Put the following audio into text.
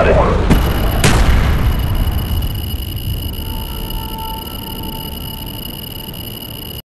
departed.